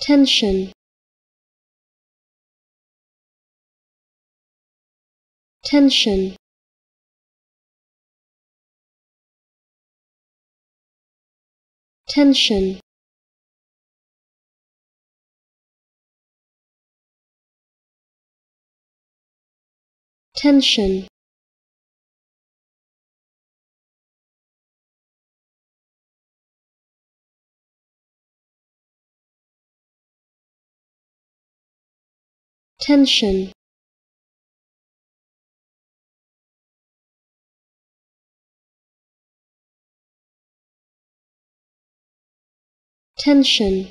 tension. Tension. Tension. Tension tension. Tension